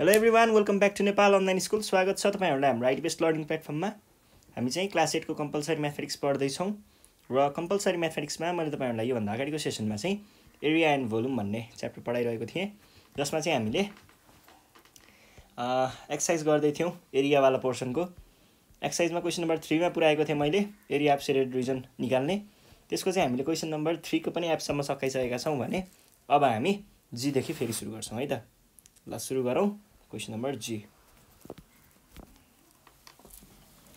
Hello everyone welcome back to Nepal online school स्वागत छ तपाईँहरूलाई हाम्रो आइडी बेस्ट लर्निङ प्लेटफर्ममा हामी चाहिँ क्लास एटको कम्पलसरी म्याथमेटिक्स पढ्दैछौँ र कम्पलसरी म्याथमेटिक्समा मैले तपाईँहरूलाई योभन्दा अगाडिको सेसनमा चाहिँ एरिया एन्ड भोल्युम भन्ने च्याप्टर पढाइरहेको थिएँ। जसमा चाहिँ हामीले एक्सर्साइज गर्दै थियौँ एरियावाला पोर्सनको एक्सर्साइजमा क्वेसन नम्बर थ्रीमा पुऱ्याएको थिएँ मैले एरिया एप्सेडेड रिजन निकाल्ने। त्यसको चाहिँ हामीले क्वेसन नम्बर थ्रीको पनि एपसम्म सकाइसकेका छौँ भने अब हामी जीदेखि फेरि सुरु गर्छौँ है त। ल सुरु गरौँ। Question number G.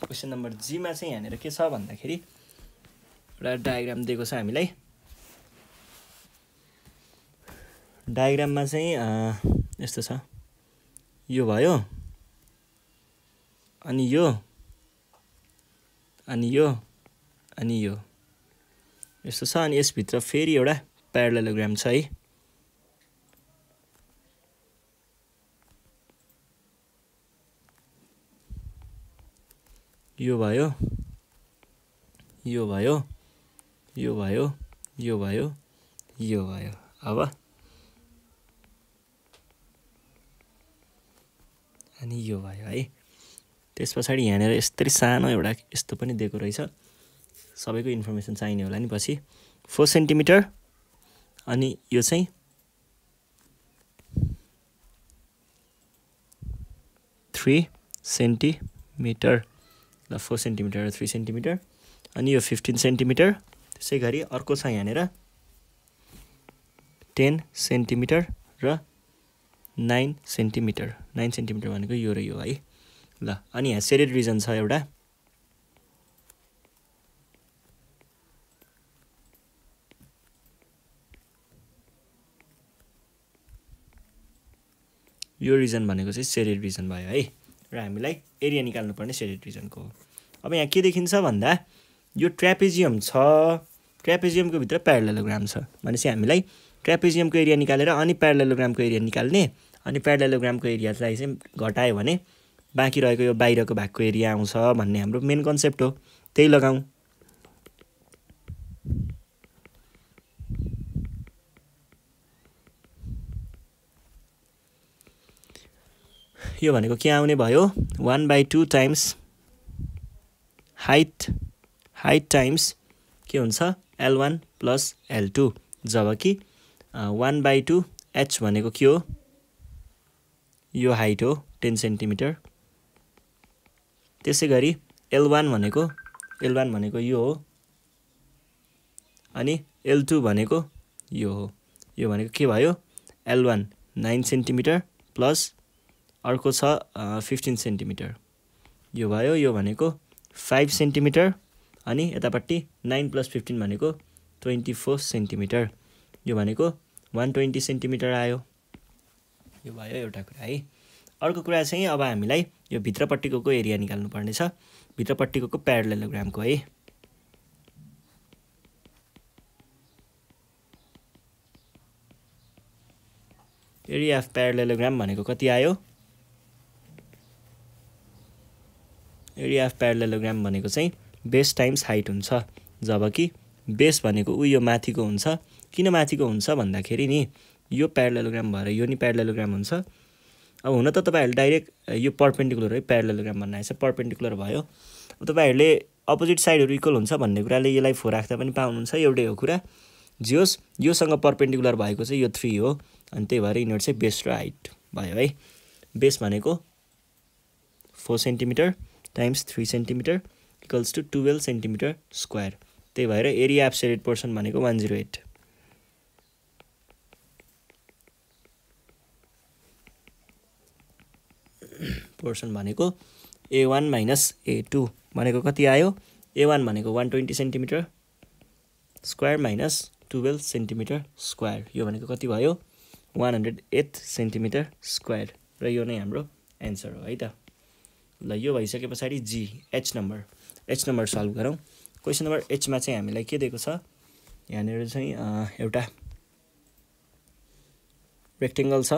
Question number जीमा चाहिँ यहाँनिर के छ भन्दाखेरि एउटा डायग्राम दिएको छ हामीलाई। डायग्राममा चाहिँ यस्तो छ। यो भयो अनि यो अनि यो अनि यो। यस्तो छ अनि यसभित्र फेरि एउटा प्यारलोग्राम छ है। यो भयो यो भयो यो भयो यो भयो यो भयो। अब अनि यो भयो है। त्यस पछाडि यहाँनिर यस्तै सानो एउटा यस्तो पनि दिएको रहेछ। सबैको इन्फर्मेसन चाहिने होला नि पछि। फोर सेन्टिमिटर अनि यो चाहिँ थ्री सेन्टिमिटर। ल फोर सेन्टिमिटर र थ्री सेन्टिमिटर अनि यो फिफ्टिन सेन्टिमिटर त्यसै गरी अर्को छ यहाँनिर टेन सेन्टिमिटर र नाइन सेन्टिमिटर नाइन सेन्टिमिटर भनेको यो र यो है। ल अनि यहाँ सेडेड रिजन छ एउटा। यो रिजन भनेको चाहिँ सेडेड रिजन भयो है। र हामीलाई एरिया निकाल्नुपर्ने सेडेड रिजनको हो। अब यहाँ के देखिन्छ भन्दा यो ट्र्यापेजियम छ ट्र्यापेजियमको भित्र प्यारलोग्राम छ। भनेपछि हामीलाई ट्र्यापेजियमको एरिया निकालेर अनि प्यारलोग्रामको एरिया निकाल्ने अनि प्यारलोग्रामको एरियालाई चाहिँ घटायो भने बाँकी रहेको यो बाहिरको भागको एरिया आउँछ भन्ने हाम्रो मेन कन्सेप्ट हो। त्यही लगाउँ यो भनेको के आउने भयो? One by two times height height times के हुन्छ? L one plus L two जब कि वान बाई टू एच भनेको के हो? यो हाइट हो टेन सेन्टिमिटर त्यसै गरी एल वान भनेको एल वान भनेको यो हो अनि एल टू भनेको यो हो। यो भनेको के भयो? L one nine centimetre plus अर्को छ फिफ्टिन सेन्टिमिटर यो भयो यो भनेको फाइभ सेन्टिमिटर अनि यतापट्टि नाइन प्लस फिफ्टिन भनेको ट्वेन्टी फोर सेन्टिमिटर यो भनेको वान ट्वेन्टी सेन्टिमिटर आयो। यो भयो एउटा कुरा है। अर्को कुरा चाहिँ अब हामीलाई यो भित्रपट्टिको एरिया निकाल्नु पर्ने छ भित्रपट्टिको प्यारलोग्रामको है। एरिया अफ प्यारलोग्राम भनेको कति आयो? एरिया अफ प्यारलोग्राम भनेको चाहिँ बेस टाइम्स हाइट हुन्छ। जब कि बेस भनेको ऊ यो माथिको हुन्छ। किन माथिको हुन्छ भन्दाखेरि नि यो प्यारलोग्राम भएर यो नि प्यारलोग्राम हुन्छ। अब हुन त तपाईँहरूले डाइरेक्ट यो पर्पेन्डिकुलर है प्यारलोग्राम भन्नु आएछ। पर्पेन्डिकुलर भयो। अब तपाईँहरूले अपोजिट साइडहरू इक्वल हुन्छ भन्ने कुराले यसलाई फोर राख्दा पनि पाउनुहुन्छ। एउटै हो कुरा। जे होस् योसँग पर्पेन्डिकुलर भएको चाहिँ यो थ्री हो। अनि त्यही भएर यिनीहरू चाहिँ बेस र हाइट भयो है। बेस भनेको four centimetre times three centimetre equals to twelve centimetre square त्यही भएर एरिया एप्सेडेड पोर्सन भनेको वान जिरो एट पोर्सन भनेको A one minus A two भनेको कति आयो? ए वान भनेको one twenty centimetre square minus twelve centimetre square यो भनेको कति भयो? One hundred eight centimetre square र यो नै हाम्रो एन्सर हो है त? ल यो भइसके पछाडि G H number H number solve गरौँ। क्वेसन नम्बर एचमा चाहिँ हामीलाई के दिएको छ? यहाँनिर चाहिँ एउटा रेक्टेङ्गल छ।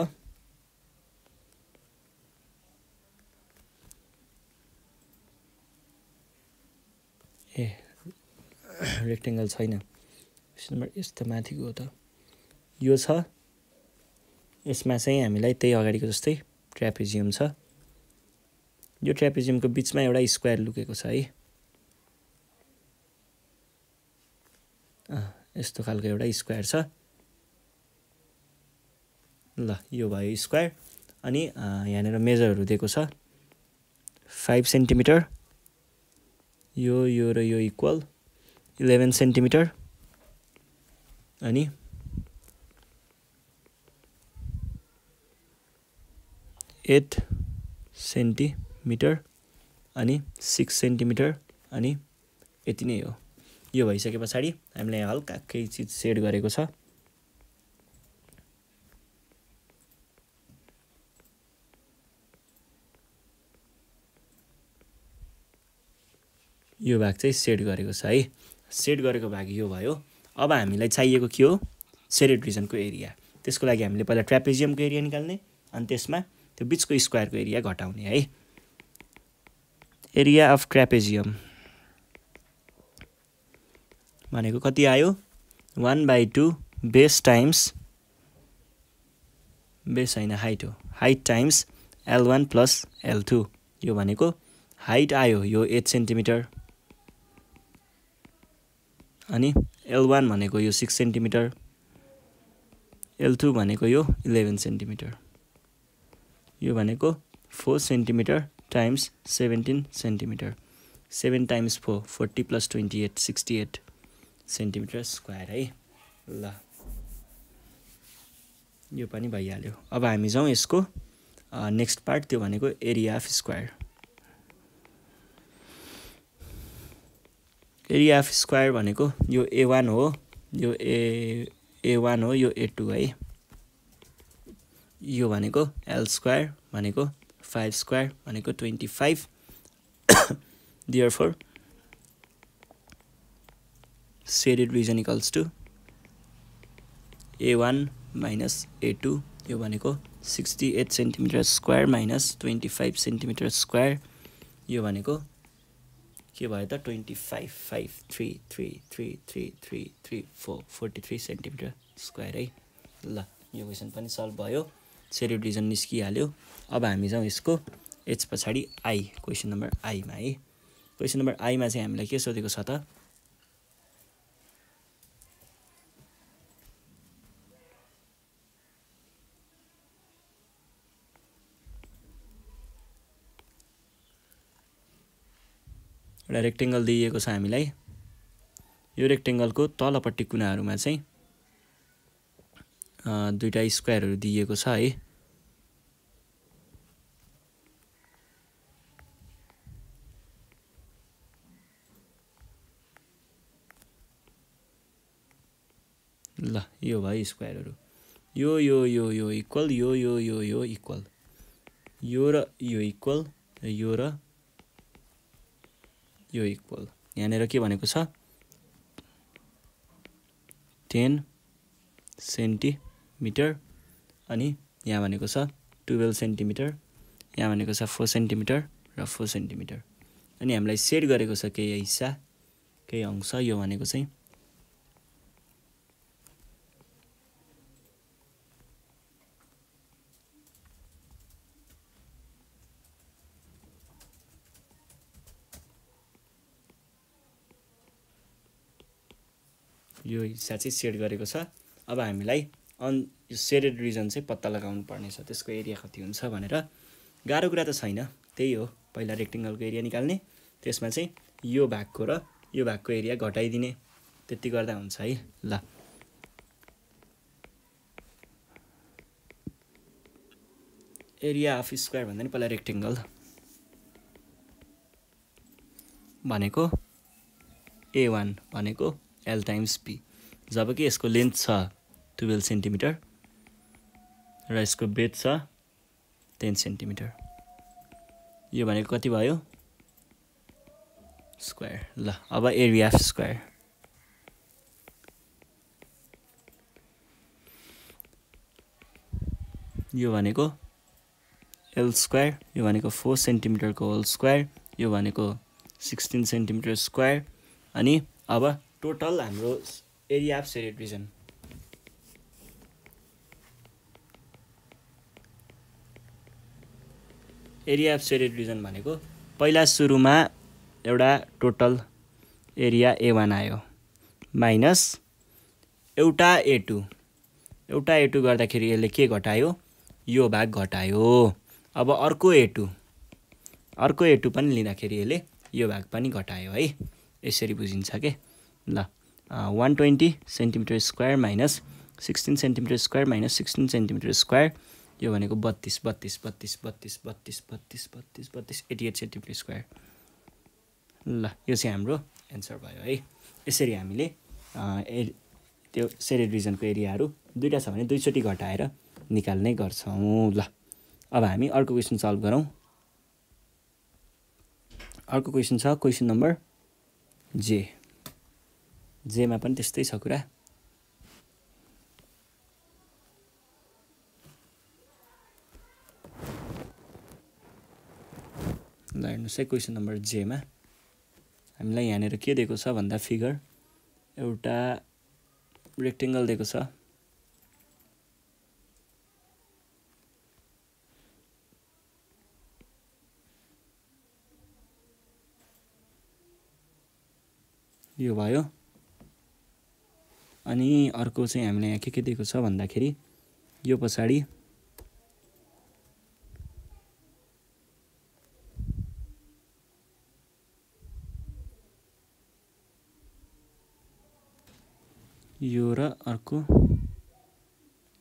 ए रेक्टेङ्गल छैन। क्वेसन नम्बर यस्तो माथिको हो त। यो छ। यसमा चाहिँ हामीलाई त्यही अगाडिको जस्तै ट्रापेजियम छ। यो ट्रापेजियमको बिचमा एउटा स्क्वायर लुकेको छ है। यस्तो खालको एउटा स्क्वायर छ। ल यो भयो स्क्वायर। अनि यहाँनिर मेजरहरू दिएको छ। Five centimetre. यो यो र यो इक्वल। Eleven centimetre. अनि एट सेन्टिमिटर अनि सिक्स सेन्टिमिटर अनि यति नै हो। यो भइसके पछाडि हामीले यहाँ हल्का केही चिज सेड गरेको छ। यो भाग चाहिँ सेट गरेको छ है। सेट गरेको भाग यो भयो। अब हामीलाई चाहिएको के हो? सेडेड रिजनको एरिया। त्यसको लागि हामीले पहिला ट्रापेजियमको एरिया निकाल्ने अनि त्यसमा त्यो बिचको स्क्वायरको एरिया घटाउने है। एरिया अफ ट्रापेजियम भनेको कति आयो? One by two base times base होइन हाइट हो। Height times L one plus L two यो भनेको हाइट आयो यो एट सेन्टिमिटर अनि एल वान भनेको यो सिक्स सेन्टिमिटर एल टू भनेको यो इलेभेन सेन्टिमिटर यो भनेको four centimetre times seventeen centimetre seven times four forty plus twenty eight sixty eight centimetre square है? ल। यो पनि भइहाल्यो। अब हामी जाउँ यसको नेक्स्ट पार्ट त्यो भनेको area of square area of square भनेको यो ए वान हो यो ए ए वान हो यो ए टू है। यो भनेको एल स्क्वायर भनेको फाइभ स्क्वायर भनेको twenty five therefore shaded region equals to A one minus A two यो भनेको sixty eight centimetre square minus twenty five centimetre square यो भनेको के भयो त twenty five five three three three three three three four forty three centimetre square है ल यो क्वेसन पनि सल्भ भयो। सेडेड रिजन निस्किहाल्यो। अब हामी जाउँ यसको एच पछाडि आई क्वेसन नम्बर आईमा है। क्वेसन नम्बर आईमा चाहिँ हामीलाई के सोधेको छ त? एउटा रेक्टेङ्गल दिइएको छ हामीलाई। यो रेक्टेङ्गलको तलपट्टि कुनाहरूमा चाहिँ दुईवटा स्क्वायरहरू दिइएको छ है। ल यो भयो स्क्वायरहरू। यो यो यो यो इक्वल यो यो यो यो इक्वल यो र यो इक्वल यो र यो इक्वल यहाँनिर के भनेको छ? टेन सेन्टिमिटर अनि यहाँ भनेको छ टुवेल्भ सेन्टिमिटर यहाँ भनेको छ फोर सेन्टिमिटर र फोर सेन्टिमिटर। अनि हामीलाई सेट गरेको छ केही हिस्सा केही अंश यो भनेको चाहिँ यो हिस्सा चाहिँ सेट गरेको छ। अब हामीलाई अन यो सेडेड रिजन चाहिँ पत्ता लगाउनु पर्ने छ त्यसको एरिया कति हुन्छ भनेर। गाह्रो कुरा त छैन त्यही हो पहिला रेक्टेङ्गलको एरिया निकाल्ने त्यसमा चाहिँ यो भागको र यो भागको एरिया घटाइदिने त्यति गर्दा हुन्छ है। ल। एरिया अफ स्क्वायर भन्दा नि पहिला रेक्टेङ्गल भनेको ए वान भनेको एल टाइम्स पी जब कि यसको लेन्थ छ टुवेल्भ सेन्टिमिटर र यसको बेथ छ टेन सेन्टिमिटर यो भनेको कति भयो? स्क्वायर ल अब एरिया स्क्वायर यो भनेको एल स्क्वायर यो भनेको फोर सेन्टिमिटरको होल स्क्वायर यो भनेको सिक्सटिन सेन्टिमिटर स्क्वायर अनि अब टोटल हाम्रो area of shaded region area of shaded region भनेको पहिला सुरुमा एउटा टोटल एरिया ए वान आयो। माइनस एउटा ए टू एउटा ए टू गर्दाखेरि यसले के घटायो? यो भाग घटायो। अब अर्को ए टू अर्को ए टू पनि लिँदाखेरि यसले यो भाग पनि घटायो है। यसरी बुझिन्छ के? ल one twenty centimetre square minus sixteen centimetre square minus sixteen centimetre square यो भनेको बत्तिस बत्तिस बत्तिस बत्तिस बत्तिस बत्तिस बत्तिस बत्तिस एट्टी एट सेन्टिमिटर स्क्वायर ल यो चाहिँ हाम्रो एन्सर भयो है। यसरी हामीले ए त्यो सेरेड रिजनको एरियाहरू दुइटा छ भने दुईचोटि घटाएर निकाल्ने गर्छौँ। ल अब हामी अर्को क्वेसन सल्भ गरौँ। अर्को क्वेसन छ क्वेसन नम्बर जे जेमा पनि त्यस्तै छ कुरा। ल हेर्नुहोस् है क्वेसन नम्बर जेमा हामीलाई यहाँनिर के दिएको छ भन्दा फिगर एउटा रेक्टेङ्गल दिएको छ। यो भयो। अनि अर्को चाहिँ हामीलाई यहाँ के के दिएको छ भन्दाखेरि यो पछाडि यो र अर्को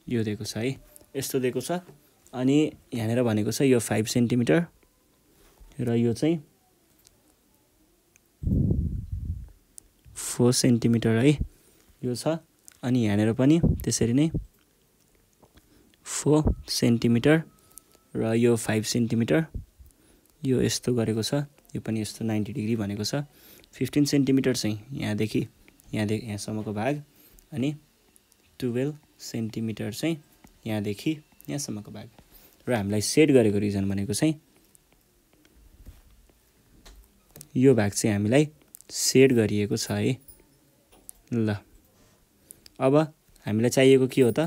यो दिएको छ है। यस्तो दिएको छ। अनि यहाँनिर भनेको छ यो फाइभ सेन्टिमिटर र यो चाहिँ फोर सेन्टिमिटर है। यो छ। अनि यहाँनिर पनि त्यसरी नै फोर सेन्टिमिटर र यो फाइभ सेन्टिमिटर यो यस्तो गरेको छ। यो पनि यस्तो नाइन्टी डिग्री भनेको छ। फिफ्टिन सेन्टिमिटर चाहिँ यहाँदेखि यहाँदेखि यहाँसम्मको भाग। अनि टुवेल्भ सेन्टिमिटर चाहिँ यहाँदेखि यहाँसम्मको भाग। र हामीलाई सेट गरेको रिजन भनेको चाहिँ यो भाग चाहिँ हामीलाई सेट गरिएको छ है। ल अब हामीलाई चाहिएको के हो त?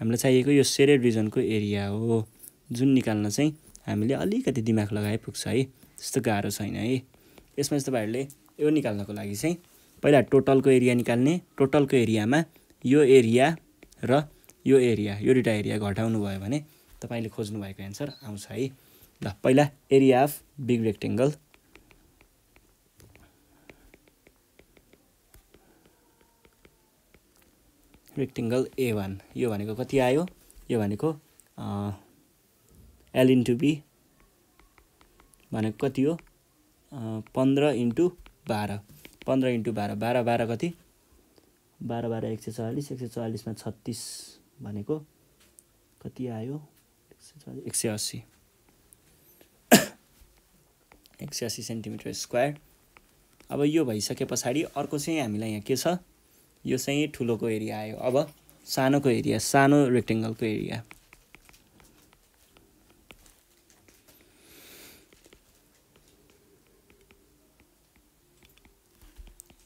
हामीलाई चाहिएको यो सेडेड रिजनको एरिया हो। जुन निकाल्न चाहिँ हामीले अलिकति दिमाग लगाए पुग्छ है। त्यस्तो गाह्रो छैन है। यसमा चाहिँ तपाईँहरूले यो निकाल्नको लागि चाहिँ पहिला टोटलको एरिया निकाल्ने टोटलको एरियामा यो एरिया र यो एरिया यो दुइटा एरिया घटाउनु भयो भने तपाईँले खोज्नु भएको एन्सर आउँछ है। ल पहिला area of big rectangle. Rectangle A one यो भनेको कति आयो? यो भनेको एल इन्टु बी भनेको कति हो? पन्ध्र इन्टु बाह्र पन्ध्र इन्टु बाह्र बाह्र बाह्र कति? बाह्र बाह्र एक सय चालिस एक सय चालिसमा छत्तिस भनेको कति आयो? एक सय चालिस एक सय अस्सी। एक सय अस्सी सेन्टिमिटर स्क्वायर। अब यो भइसके पछाडि अर्को चाहिँ हामीलाई यहाँ के छ? यो चाहिँ ठुलोको एरिया आयो। अब सानोको एरिया सानो रेक्टेङ्गलको एरिया।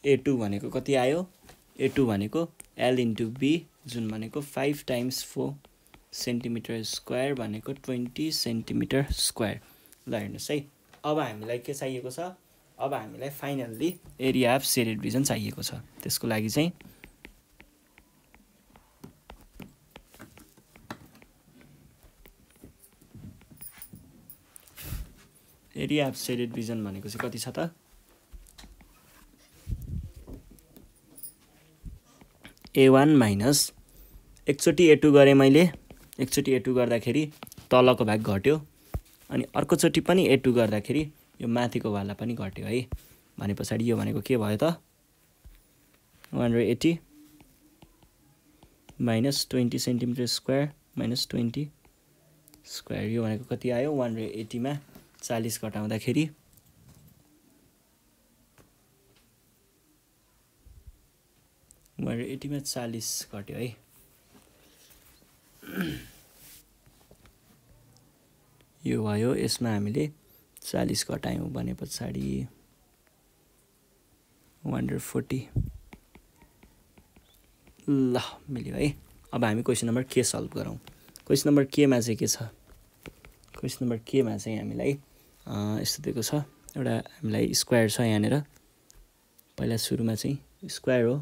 ए टू भनेको कति आयो? ए टू भनेको एल इन्टु बी जुन भनेको five times four centimetre square भनेको ट्वेन्टी सेन्टिमिटर स्क्वायर ल हेर्नुहोस् है। अब हामीलाई के चाहिएको छ? अब हामीलाई finally area of shaded division चाहिएको छ। त्यसको लागि चाहिँ एरिया अफ सेडेड डिभिजन भनेको चाहिँ कति छ त? ए वान माइनस एकचोटि ए टू गरेँ मैले। एकचोटि ए टू गर्दाखेरि तलको भाग घट्यो। अनि अर्कोचोटि पनि ए टू गर्दाखेरि यो माथिको वाला पनि घट्यो है। भने पछाडि यो भनेको के भयो त? One hundred eighty minus twenty centimetre square minus twenty square यो भनेको कति आयो? वान हन्ड्रेड एट्टीमा चालिस घटाउँदाखेरि। हन्ड्रेड एट्टीमा चालिस घट्यो है। यो भयो यसमा हामीले चालिस घटायौँ भने पछाडि वान हन्ड्रेड फोर्टी ल मिल्यो है। अब हामी क्वेसन नम्बर के सल्भ गरौँ? क्वेसन नम्बर केमा चाहिँ के छ? क्वेसन नम्बर केमा चाहिँ हामीलाई यस्तो दिएको छ। एउटा हामीलाई स्क्वायर छ यहाँनिर। पहिला सुरुमा चाहिँ स्क्वायर हो।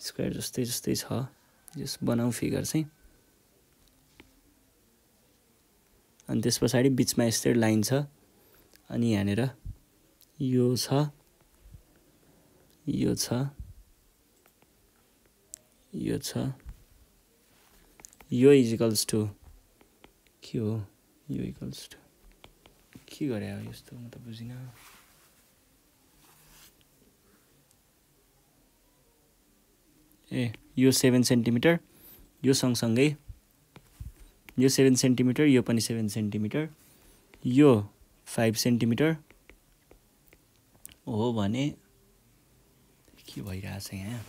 स्क्वायर जस्तै जस्तै छ जस बनाऊ फिगर चाहिँ अनि त्यस पछाडि बिचमा यस्तै लाइन छ। अनि यहाँनिर यो छ। यो छ। यो छ। यो इजिकल्स टु के हो। यो इक्वल्स टु के गरे यस्तो म त बुझिनँ। ए यो सेभेन सेन्टिमिटर यो सँगसँगै यो सेभेन सेन्टिमिटर यो पनि सेभेन सेन्टिमिटर यो फाइभ सेन्टिमिटर हो भने के भइरहेछ यहाँ?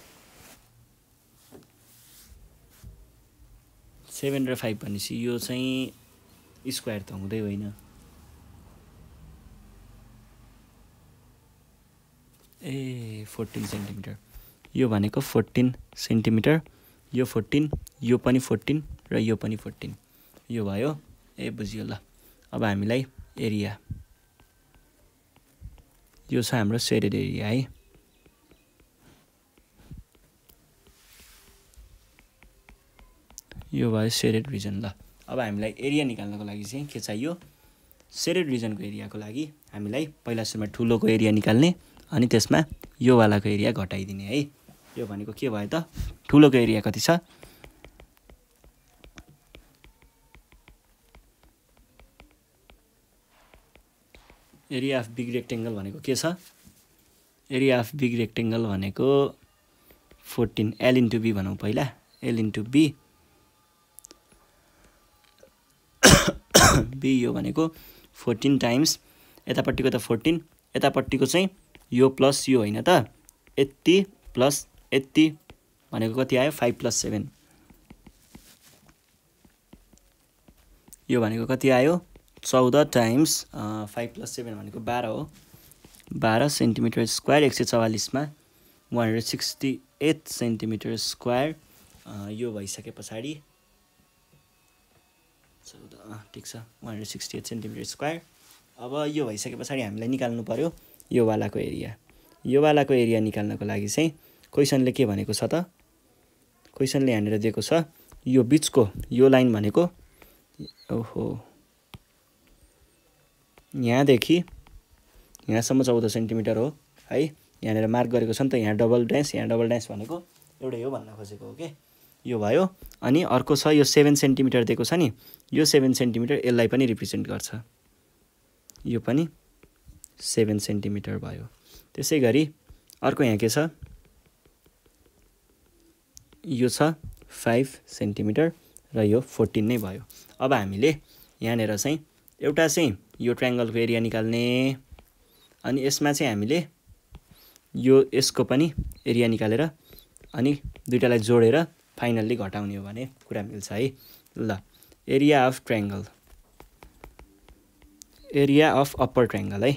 सेभेन र फाइभ भनेपछि यो चाहिँ स्क्वायर त हुँदै होइन। ए फोर्टिन सेन्टिमिटर यो भनेको फोर्टिन सेन्टिमिटर यो फोर्टिन यो पनि फोर्टिन र यो पनि फोर्टिन। यो भयो। ए बुझियो ल। अब हामीलाई एरिया। यो छ हाम्रो सेडेड एरिया है। यो भयो सेडेड रिजन ल। अब हामीलाई एरिया निकाल्नको लागि चाहिँ के चाहियो? सेडेड रिजनको एरियाको लागि हामीलाई पहिला सुरुमा ठुलोको एरिया निकाल्ने अनि त्यसमा योवालाको एरिया घटाइदिने है। यो भनेको के भयो त? ठुलोको एरिया कति छ? एरिया अफ बिग रेक्टेङ्गल भनेको के छ? एरिया अफ बिग रेक्टेङ्गल भनेको फोर्टिन एल इन्टु बी भनौँ पहिला। एल इन्टु बी बी यो भनेको फोर्टिन टाइम्स यतापट्टिको त फोर्टिन यतापट्टिको चाहिँ यो प्लस यो होइन त। यति प्लस यति भनेको कति आयो? फाइभ प्लस सेभेन यो भनेको कति आयो? चौध टाइम्स फाइभ प्लस सेभेन भनेको बाह्र हो। बाह्र सेन्टिमिटर स्क्वायर एक सय चौवालिसमा। One hundred sixty eight centimetre square यो भइसके पछाडि। चौध ठिक छ। One hundred sixty eight centimetre square अब यो भइसके पछाडि हामीलाई निकाल्नु पऱ्यो यो वालाको एरिया यो वालाको एरिया निकाल्नको लागि चाहिँ क्वेसनले के भनेको छ त? क्वेसनले यहाँनिर दिएको छ यो बिचको यो लाइन भनेको ओहो। यहाँदेखि यहाँसम्म चौध सेन्टिमिटर हो है? यहाँनिर मार्क गरेको छ नि त यहाँ डबल ड्यास यहाँ डबल ड्यास भनेको एउटै हो भन्न खोजेको हो कि यो भयो अनि अर्को छ यो सेभेन सेन्टिमिटर दिएको छ नि यो सेभेन सेन्टिमिटर यसलाई पनि रिप्रेजेन्ट गर्छ। यो पनि सेभेन सेन्टिमिटर भयो। त्यसै गरी अर्को यहाँ के छ? यो छ फाइभ सेन्टिमिटर र यो फोर्टिन नै भयो। अब हामीले यहाँनिर चाहिँ एउटा चाहिँ यो ट्राइङ्गलको एरिया निकाल्ने। अनि यसमा चाहिँ हामीले यो यसको पनि एरिया निकालेर अनि दुइटालाई जोडेर फाइनल्ली घटाउने हो भने कुरा मिल्छ है। ल area of triangle area of upper triangle है।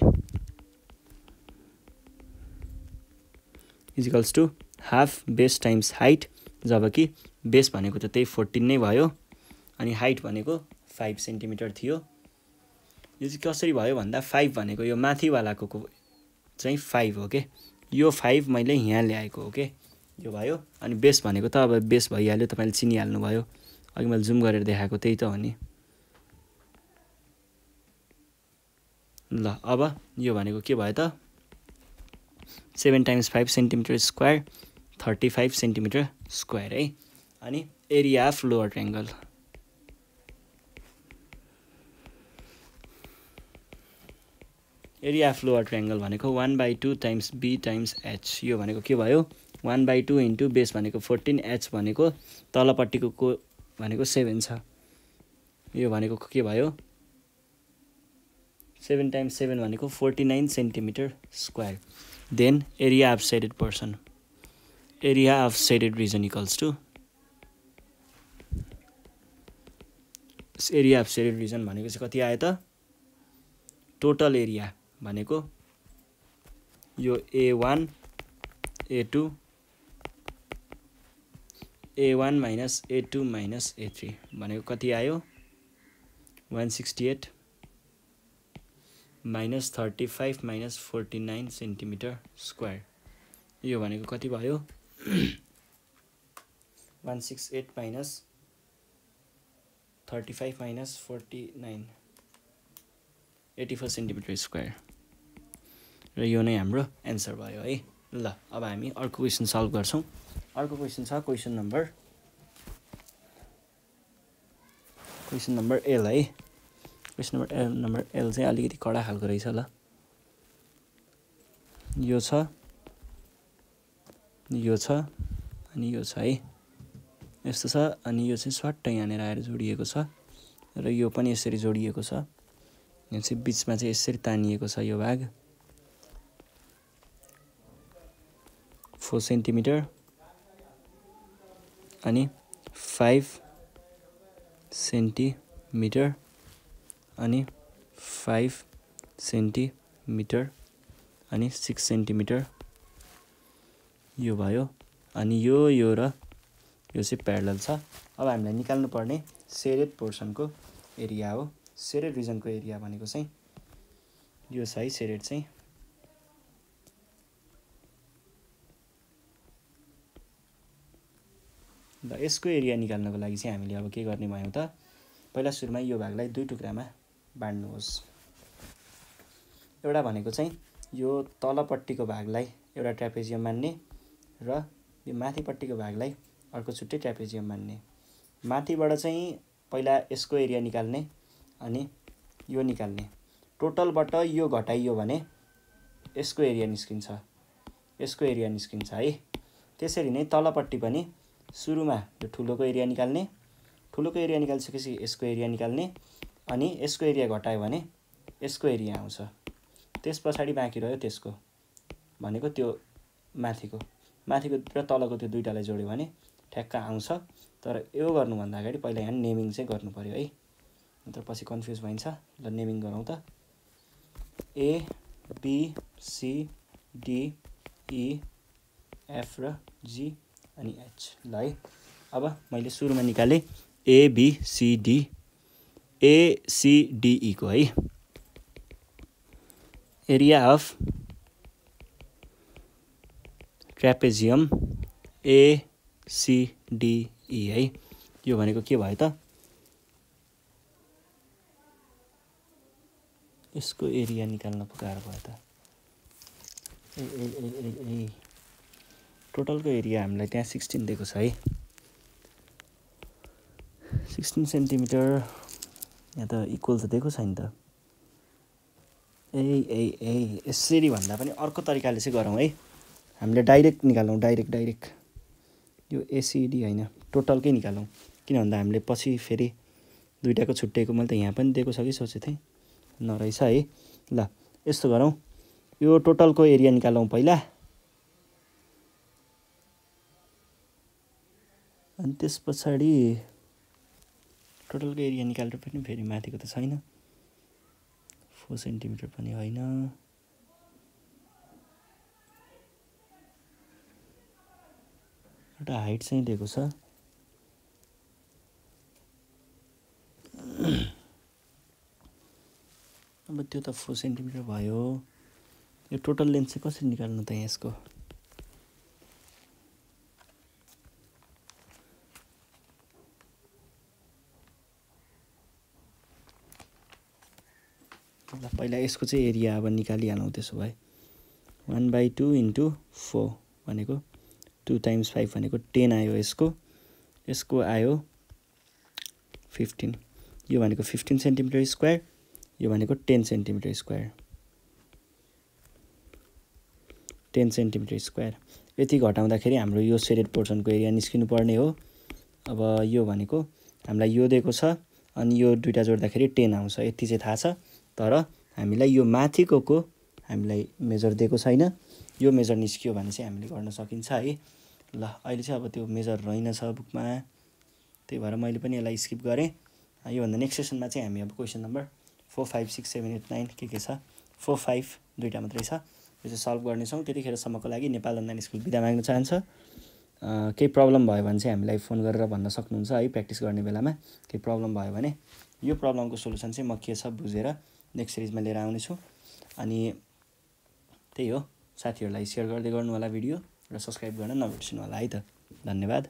Equals to half base times height जब कि बेस भनेको त त्यही फोर्टिन नै भयो अनि हाइट भनेको फाइभ सेन्टिमिटर थियो। यो चाहिँ कसरी भयो भन्दा फाइभ भनेको यो माथिवालाको चाहिँ फाइभ हो कि? यो फाइभ मैले यहाँ ल्याएको हो कि? यो भयो। अनि बेस भनेको त अब बेस भइहाल्यो तपाईँले चिनिहाल्नु भयो अघि मैले जुम गरेर देखाएको त्यही त हो नि। ल अब यो भनेको के भयो त? Seven times five centimetre square thirty five centimetre square है। अनि area of lower triangle area of lower triangle भनेको one by two times B times H यो भनेको के भयो? One by two into base भनेको फोर्टिन एच भनेको तलपट्टिको को भनेको सेभेन छ। यो भनेको के भयो? सेभेन टाइम्स सेभेन भनेको forty nine centimetre square then area of shaded portion area of shaded region equals to area of shaded region भनेको चाहिँ कति आयो त? टोटल एरिया भनेको यो A one A two A one minus A two minus A three भनेको कति आयो? One sixty eight minus thirty five minus forty nine centimetre square यो भनेको कति भयो? One six eight minus thirty five minus forty nine eighty four centimetre square र यो नै हाम्रो एन्सर भयो है। ल अब हामी अर्को क्वेसन सल्भ गर्छौँ। अर्को क्वेसन छ question number question number L है। Question number L number L चाहिँ अलिकति कडा खालको रहेछ ल। यो छ। यो छ अनि यो छ है। यस्तो छ अनि यो चाहिँ स्वाट्ट यहाँनिर आएर जोडिएको छ र यो पनि यसरी जोडिएको छ। यहाँ चाहिँ बिचमा चाहिँ यसरी तानिएको छ यो भाग। फोर सेन्टिमिटर अनि फाइभ सेन्टिमिटर अनि फाइभ सेन्टिमिटर अनि सिक्स सेन्टिमिटर। यो भयो। अनि यो यो र यो चाहिँ प्यारल छ। अब हामीलाई निकाल्नु पर्ने सेरेड पोर्सनको एरिया हो। सेरेड रिजनको एरिया भनेको चाहिँ यो छ है सेरेड चाहिँ ल यसको एरिया निकाल्नको लागि चाहिँ हामीले अब के गर्ने भयौँ त? पहिला सुरुमा यो भागलाई दुई टुक्रामा बाँड्नुहोस्। एउटा भनेको चाहिँ यो तलपट्टिको भागलाई एउटा ट्रापेजियम मान्ने र यो माथिपट्टिको भागलाई अर्को छुट्टै ट्रापेजियम मान्ने। माथिबाट चाहिँ पहिला यसको एरिया निकाल्ने अनि यो निकाल्ने। टोटलबाट यो घटाइयो भने यसको एरिया निस्किन्छ। यसको एरिया निस्किन्छ है। त्यसरी नै तलपट्टि पनि सुरुमा यो ठुलोको एरिया निकाल्ने ठुलोको एरिया निकालिसकेपछि यसको एरिया निकाल्ने अनि यसको एरिया घटायो भने यसको एरिया आउँछ। त्यस पछाडि बाँकी रह्यो त्यसको भनेको त्यो माथिको। माथिको र तलको त्यो दुइटालाई जोड्यो भने ठ्याक्क आउँछ। तर यो गर्नुभन्दा अगाडि पहिला यहाँ नेमिङ चाहिँ गर्नु पऱ्यो है। अन्त पछि कन्फ्युज भइन्छ। ल नेमिङ गरौँ त। A B C D E F र जी अनि एच ल है। अब मैले सुरुमा निकालेँ। एबिसिडी एसिडिईको है। एरिया अफ ट्रापेजियम एसिडिई है। यो भनेको के भयो त? यसको एरिया निकाल्न पुकार भयो त। ए ए ए। टोटलको एरिया हामीलाई त्यहाँ सिक्सटिन दिएको छ है। सिक्सटिन सेन्टिमिटर यहाँ त इक्वल त दिएको छैन त। ए ए ए। यसरी भन्दा पनि अर्को तरिकाले चाहिँ गरौँ है। हामीले डाइरेक्ट निकालौँ डाइरेक्ट डाइरेक्ट। यो एसिडी होइन टोटलकै निकालौँ। किन भन्दा हामीले पछि फेरि दुइटाको छुट्टिएको मैले त यहाँ पनि दिएको छ कि सोचेको थिएँ। नरहेछ है। ल यस्तो गरौँ। यो टोटलको एरिया निकालौँ पहिला। अनि त्यस पछाडि टोटलको एरिया निकालेर पनि फेरि माथिको त छैन। फोर सेन्टिमिटर पनि होइन। एउटा हाइट चाहिँ दिएको छ। अब त्यो त फोर सेन्टिमिटर भयो। यो टोटल लेन्थ चाहिँ कसरी निकाल्नु त यसको? पहिला यसको चाहिँ एरिया अब निकालिहालौँ त्यसो भए। One by two into four भनेको। टु टाइम्स फाइभ भनेको टेन आयो यसको। यसको आयो फिफ्टिन यो भनेको फिफ्टिन सेन्टिमिटर स्क्वायर यो भनेको ten centimetre square ten centimetre square यति घटाउँदाखेरि हाम्रो यो सेडेड पोर्सनको एरिया निस्किनु पर्ने हो। अब यो भनेको हामीलाई यो दिएको छ अनि यो दुइटा जोड्दाखेरि टेन आउँछ। यति चाहिँ थाहा छ। तर हामीलाई यो माथिको को हामीलाई मेजर दिएको छैन। यो मेजर निस्कियो भने चाहिँ हामीले गर्न सकिन्छ है। ल अहिले चाहिँ अब त्यो मेजर रहेनछ बुकमा। त्यही भएर मैले पनि यसलाई स्किप गरेँ। योभन्दा नेक्स्ट सेसनमा चाहिँ हामी अब question number four five six seven eight nine के के छ? फोर फाइभ दुइटा मात्रै छ। यो चाहिँ सल्भ गर्नेछौँ। त्यतिखेरसम्मको लागि नेपाल अनलाइन स्कुल बिदा माग्न चाहन्छ। केही प्रब्लम भयो भने चाहिँ हामीलाई फोन गरेर भन्न सक्नुहुन्छ है प्र्याक्टिस गर्ने बेलामा। केही प्रब्लम भयो भने यो प्रब्लमको सोल्युसन चाहिँ म के छ बुझेर नेक्स्ट सिरिजमा लिएर आउनेछु। अनि त्यही हो। साथीहरूलाई सेयर गर्दै गर्नु होला भिडियो र सब्सक्राइब गर्न नबिर्सिनु होला है त। धन्यवाद।